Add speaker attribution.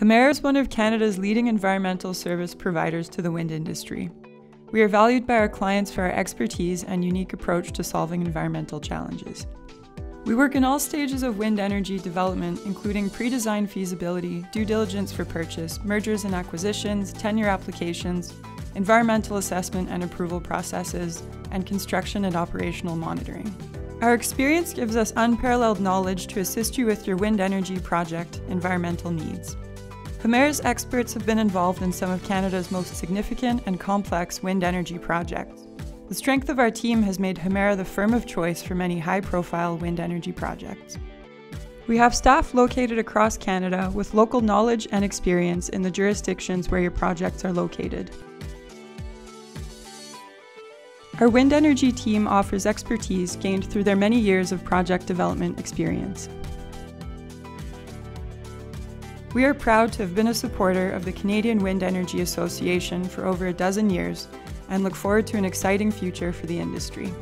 Speaker 1: Hemmera is one of Canada's leading environmental service providers to the wind industry. We are valued by our clients for our expertise and unique approach to solving environmental challenges. We work in all stages of wind energy development, including pre-design feasibility, due diligence for purchase, mergers and acquisitions, tenure applications, environmental assessment and approval processes, and construction and operational monitoring. Our experience gives us unparalleled knowledge to assist you with your wind energy project environmental needs. Hemmera's experts have been involved in some of Canada's most significant and complex wind energy projects. The strength of our team has made Hemera the firm of choice for many high-profile wind energy projects. We have staff located across Canada with local knowledge and experience in the jurisdictions where your projects are located. Our wind energy team offers expertise gained through their many years of project development experience. We are proud to have been a supporter of the Canadian Wind Energy Association for over a dozen years and look forward to an exciting future for the industry.